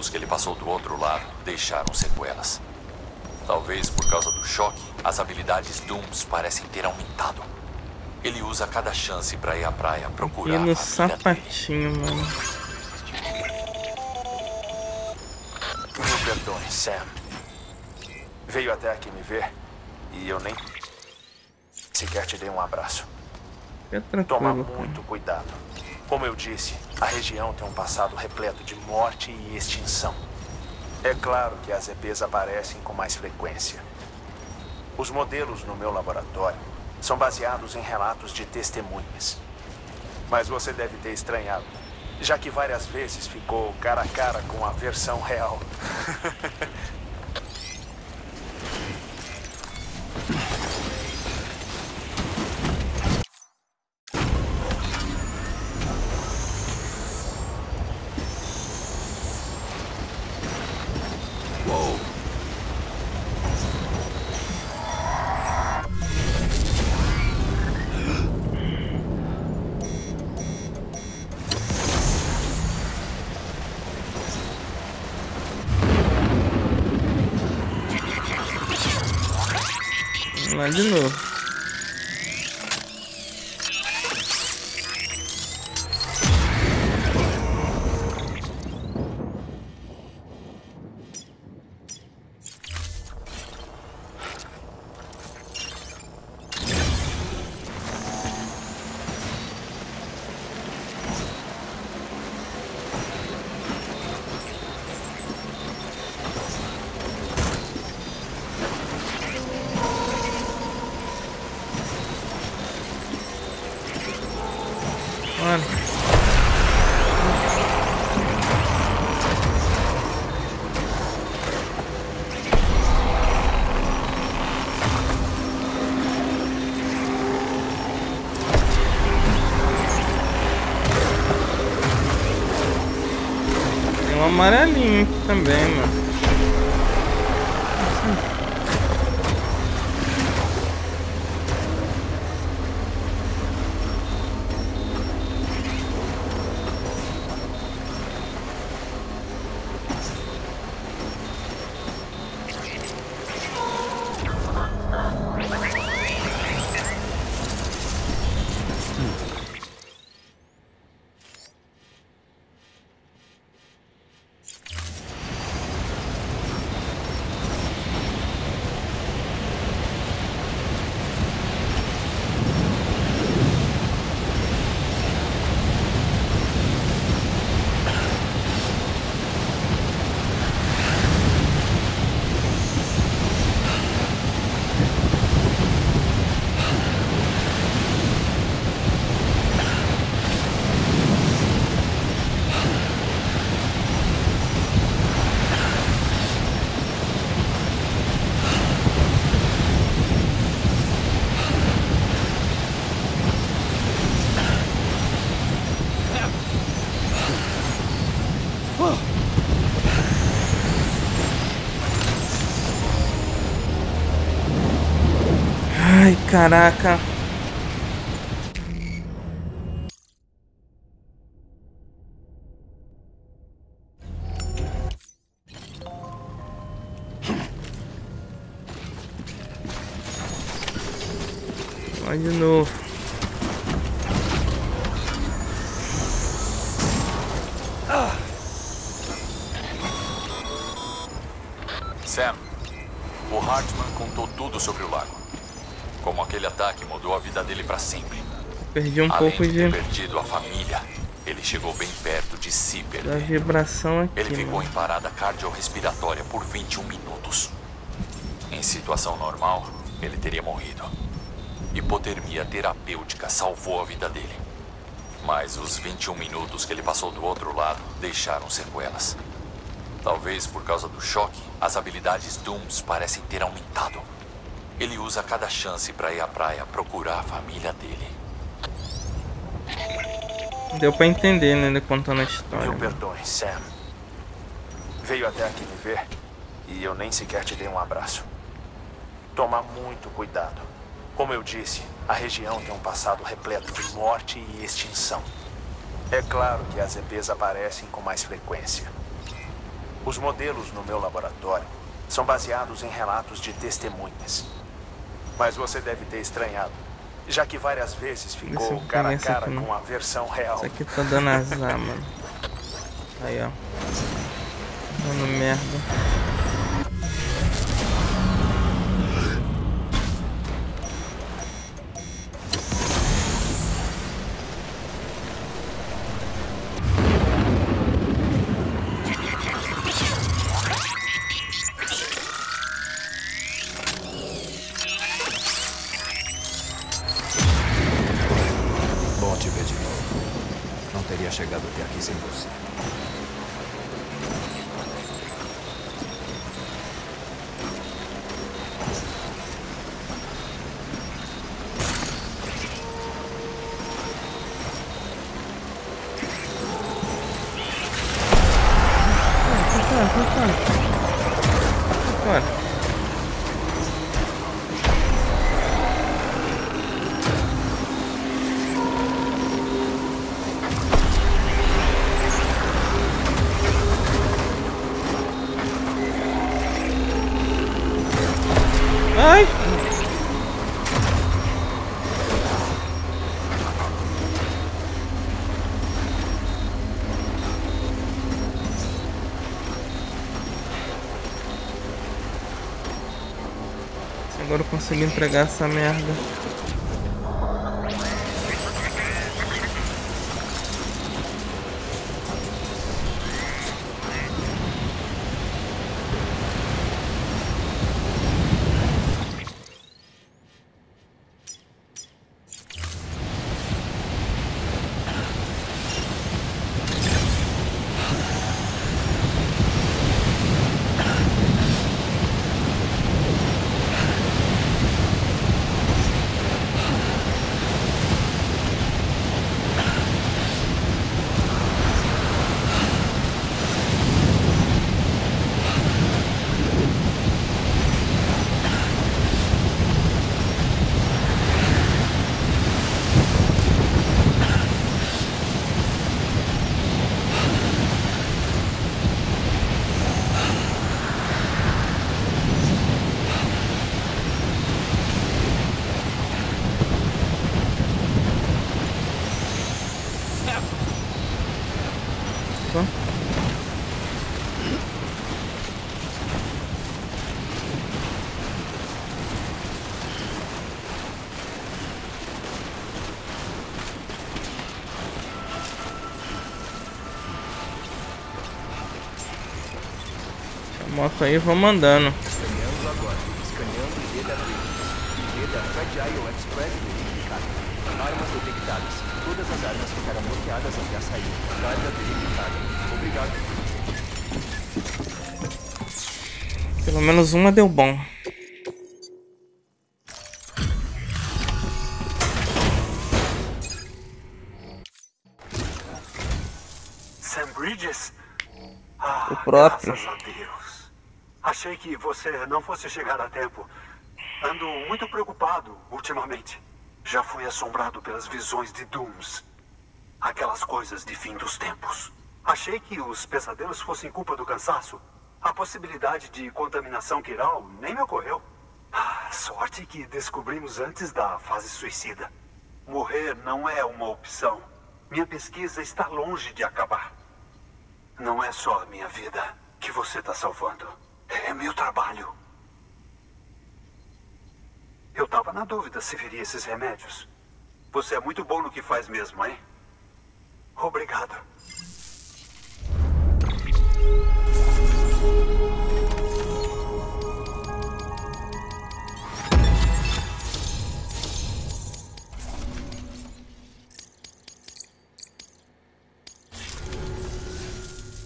F: 21 minutos que ele passou do outro lado deixaram sequelas. Talvez por causa do choque, as habilidades Dooms parecem ter aumentado. Ele usa cada chance para ir à praia
A: E
F: procurar
A: no
F: a família
A: sapatinho, mano.
C: Me perdone, Sam. Veio até aqui me ver e eu nem sequer te dei um abraço. Toma muito cuidado. Como eu disse, a região tem um passado repleto de morte e extinção. É claro que as EPs aparecem com mais frequência. Os modelos no meu laboratório são baseados em relatos de testemunhas. Mas você deve ter estranhado, já que várias vezes ficou cara a cara com a versão real.
A: Lá de novo. I'm também. Caraca. Vai de novo. Perdi um
F: Além
A: pouco
F: de
A: de
F: perdido a família, ele chegou bem perto de se
A: da vibração aqui.
F: Ele ficou
A: mano.
F: em parada cardiorrespiratória por 21 minutos. Em situação normal, ele teria morrido. Hipotermia terapêutica salvou a vida dele. Mas os 21 minutos que ele passou do outro lado deixaram sequelas. Talvez por causa do choque, as habilidades Dooms parecem ter aumentado. Ele usa cada chance para ir à praia procurar a família dele.
A: Deu pra entender, né? Ele contando a história.
C: Mil perdões, Sam. Veio até aqui me ver e eu nem sequer te dei um abraço. Toma muito cuidado. Como eu disse, a região tem um passado repleto de morte e extinção. É claro que as EPs aparecem com mais frequência. Os modelos no meu laboratório são baseados em relatos de testemunhas. Mas você deve ter estranhado, já que várias vezes ficou cara a cara
A: aqui, né?
C: com a versão real.
A: Isso aqui tá dando azar, mano. Aí, ó. Dando merda. Sai fora, sai Se consigo entregar essa merda. Moto aí, vou mandando.
E: Armas detectadas. Todas as armas bloqueadas até a saída. Carga verificada. Obrigado.
A: Pelo menos uma deu bom.
C: Sam Bridges? Ah,
A: O próprio.
C: Graças a Deus. Achei que você não fosse chegar a tempo. Ando muito preocupado ultimamente. Já fui assombrado pelas visões de Dooms. Aquelas coisas de fim dos tempos. Achei que os pesadelos fossem culpa do cansaço. A possibilidade de contaminação quiral nem me ocorreu. Ah, sorte que descobrimos antes da fase suicida. Morrer não é uma opção. Minha pesquisa está longe de acabar. Não é só a minha vida que você está salvando. É meu trabalho. Eu estava na dúvida se viria esses remédios. Você é muito bom no que faz mesmo, hein? Obrigado.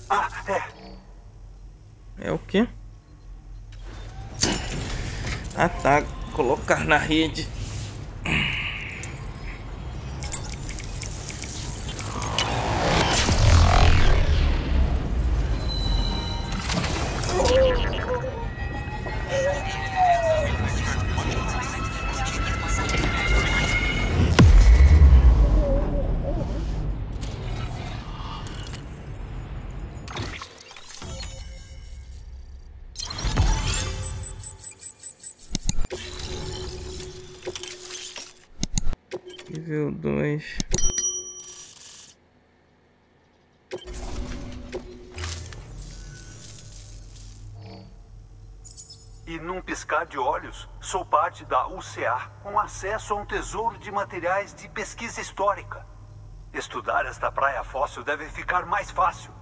C: Ah, é.
A: É o quê? Ah tá, colocar na rede.
C: Sou parte da UCA, com acesso a um tesouro de materiais de pesquisa histórica. Estudar esta praia fóssil deve ficar mais fácil.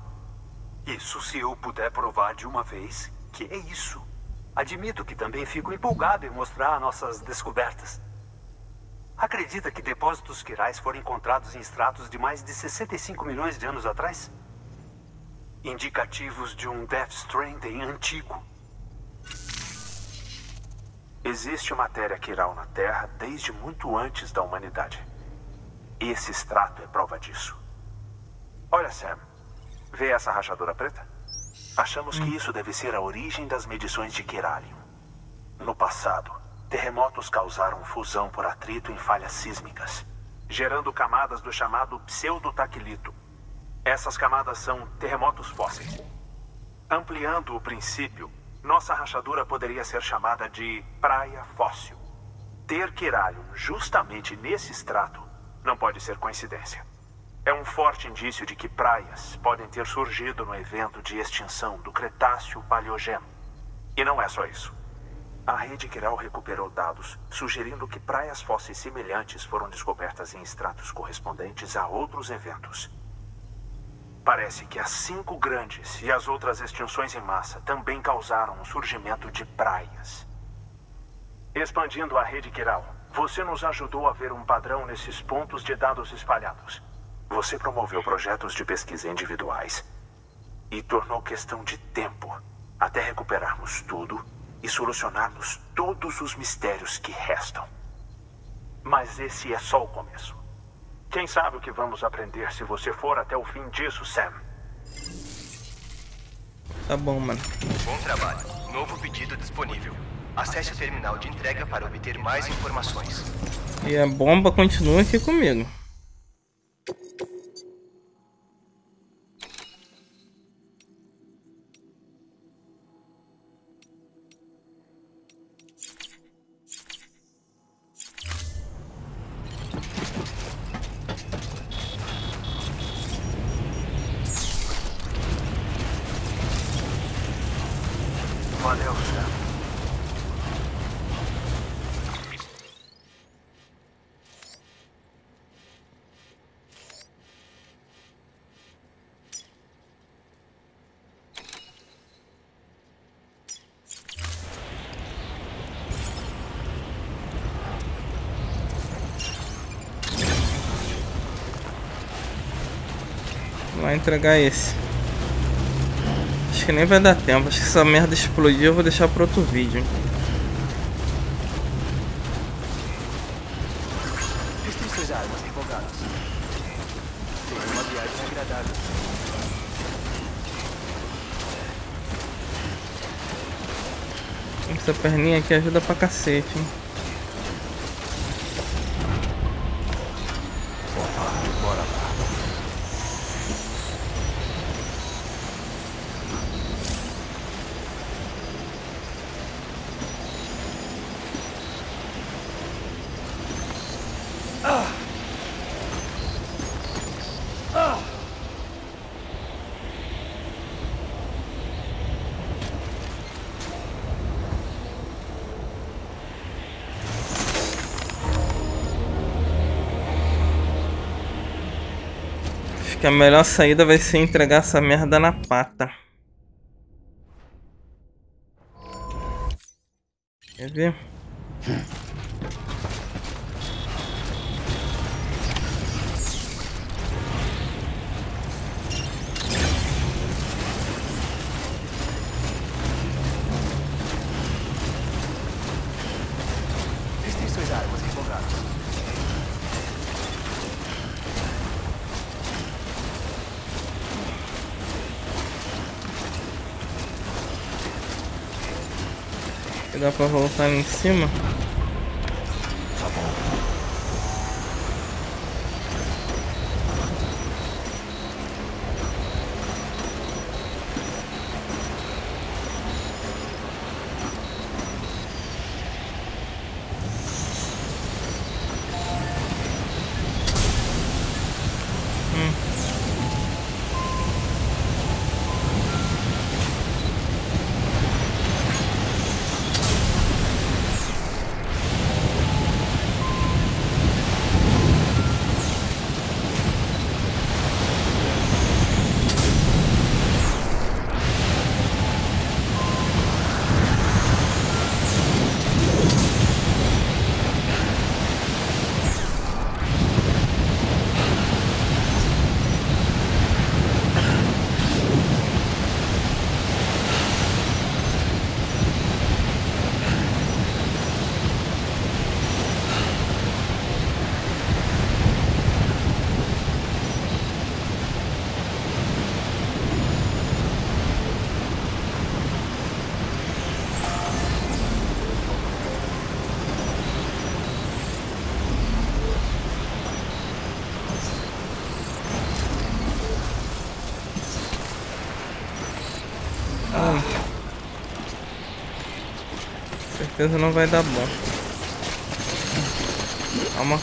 C: Isso se eu puder provar de uma vez que é isso. Admito que também fico empolgado em mostrar nossas descobertas. Acredita que depósitos quirais foram encontrados em estratos de mais de 65 milhões de anos atrás? Indicativos de um Death Stranding antigo. Existe matéria quiral na Terra desde muito antes da humanidade. Esse extrato é prova disso. Olha, Sam. Vê essa rachadura preta? Achamos que isso deve ser a origem das medições de Quiralium. No passado, terremotos causaram fusão por atrito em falhas sísmicas, gerando camadas do chamado pseudotaquilito. Essas camadas são terremotos fósseis. Ampliando o princípio, nossa rachadura poderia ser chamada de praia fóssil. Ter Quiralium justamente nesse extrato não pode ser coincidência. É um forte indício de que praias podem ter surgido no evento de extinção do Cretáceo Paleogeno. E não é só isso. A rede Quiral recuperou dados sugerindo que praias fósseis semelhantes foram descobertas em estratos correspondentes a outros eventos. Parece que as cinco grandes e as outras extinções em massa também causaram o surgimento de praias. Expandindo a rede Quiral, você nos ajudou a ver um padrão nesses pontos de dados espalhados. Você promoveu projetos de pesquisa individuais e tornou questão de tempo até recuperarmos tudo e solucionarmos todos os mistérios que restam. Mas esse é só o começo. Quem sabe o que vamos aprender se você for até o fim disso, Sam?
A: Tá bom, mano.
E: Bom trabalho. Novo pedido disponível. Acesse o terminal de entrega para obter mais informações.
A: E a bomba continua aqui comigo. Entregar esse. Acho que nem vai dar tempo. Acho que essa merda explodir eu vou deixar para outro vídeo. Essa perninha aqui ajuda pra cacete, hein? Que a melhor saída vai ser entregar essa merda na pata. Quer ver? Em cima? Certeza não vai dar bom. Calma.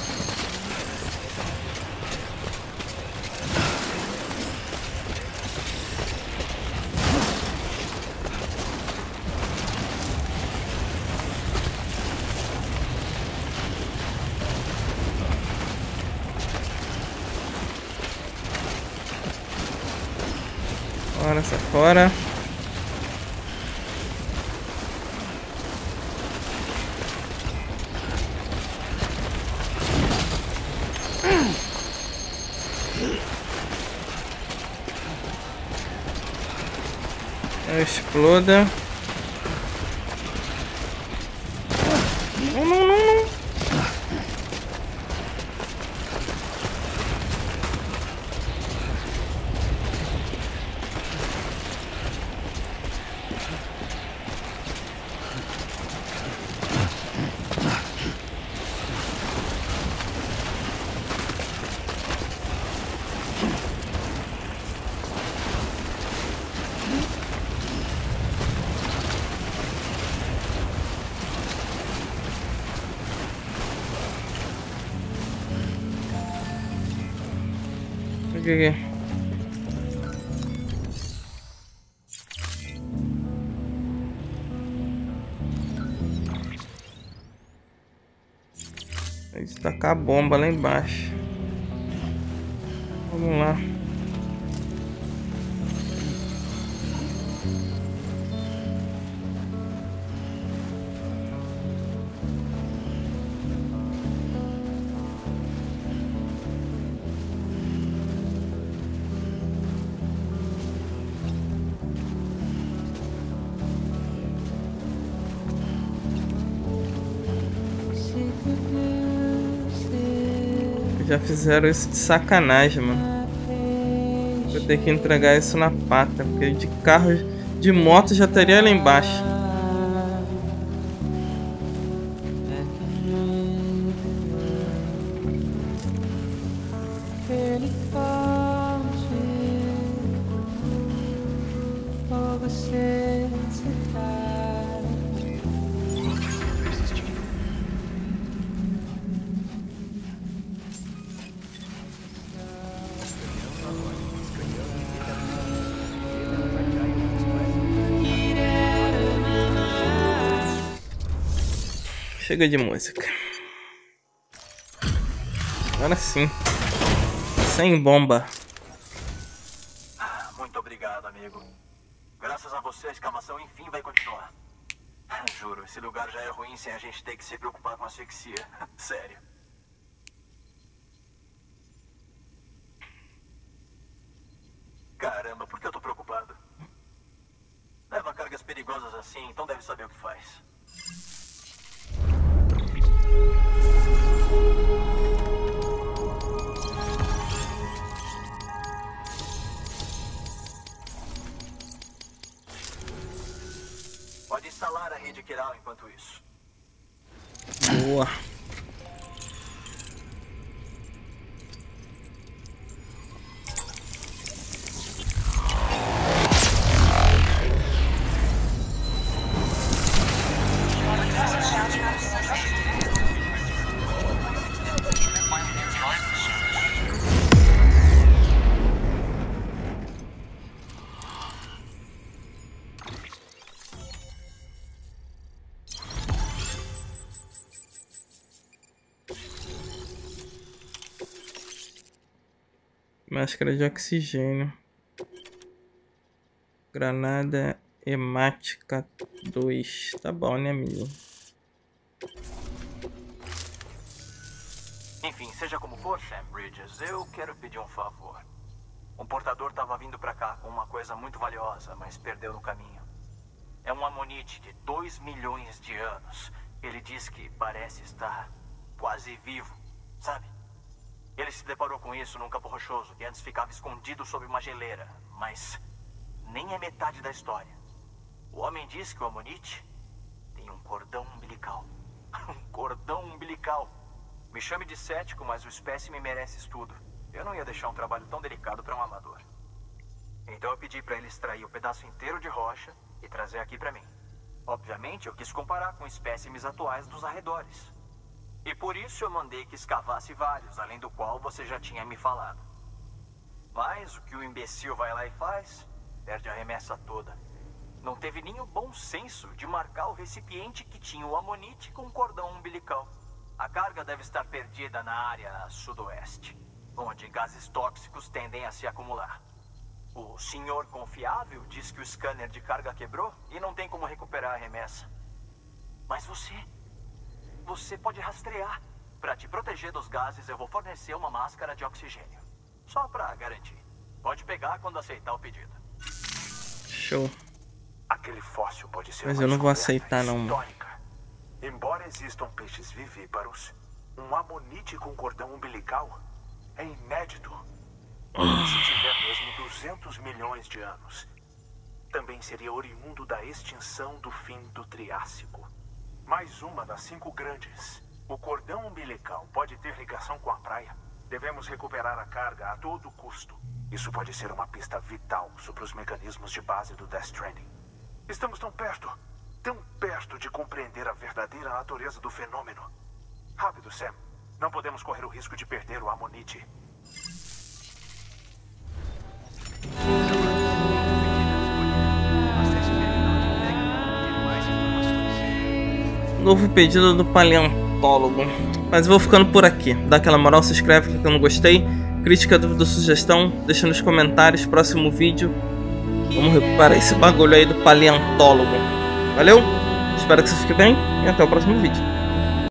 A: Fora, sai fora. Exploda. Não, bomba lá embaixo. Já fizeram isso de sacanagem, mano. Vou ter que entregar isso na pata, porque de carro, de moto já estaria lá embaixo. Chega de música. Agora sim. Sem bomba. Máscara de oxigênio. Granada hemática 2. Tá bom, né, menino?
E: Enfim, seja como for, Sam Bridges, eu quero pedir um favor. Um portador estava vindo para cá com uma coisa muito valiosa, mas perdeu no caminho. É um amonite de 2 milhões de anos. Ele diz que parece estar quase vivo, sabe? Ele se deparou com isso num campo rochoso, que antes ficava escondido sob uma geleira. Mas nem é metade da história. O homem diz que o Amonite tem um cordão umbilical. um cordão umbilical. Me chame de cético, mas o espécime merece estudo. Eu não ia deixar um trabalho tão delicado para um amador. Então eu pedi para ele extrair o pedaço inteiro de rocha e trazer aqui para mim. Obviamente, eu quis comparar com espécimes atuais dos arredores. E por isso eu mandei que escavasse vários, além do qual você já tinha me falado. Mas o que o imbecil vai lá e faz, perde a remessa toda. Não teve nem o bom senso de marcar o recipiente que tinha o amonite com cordão umbilical. A carga deve estar perdida na área sudoeste, onde gases tóxicos tendem a se acumular. O senhor confiável diz que o scanner de carga quebrou e não tem como recuperar a remessa. Mas você você pode rastrear. Para te proteger dos gases, eu vou fornecer uma máscara de oxigênio. Só para garantir. Pode pegar quando aceitar o pedido.
A: Show.
C: Aquele fóssil pode ser
A: Mas eu não vou aceitar não.
C: Histórica. Embora existam peixes vivíparos, um amonite com cordão umbilical é inédito. Se tiver mesmo 200 milhões de anos, também seria oriundo da extinção do fim do Triássico. Mais uma das cinco grandes. O cordão umbilical pode ter ligação com a praia. Devemos recuperar a carga a todo custo. Isso pode ser uma pista vital sobre os mecanismos de base do Death Stranding. Estamos tão perto, tão perto de compreender a verdadeira natureza do fenômeno. Rápido, Sam. Não podemos correr o risco de perder o Amonite.
A: Novo pedido do paleontólogo. Mas vou ficando por aqui. Dá aquela moral, se inscreve se eu não gostei. Crítica, dúvida, sugestão, deixa nos comentários. Próximo vídeo. Vamos recuperar esse bagulho aí do paleontólogo. Valeu? Espero que você fique bem e até o próximo vídeo.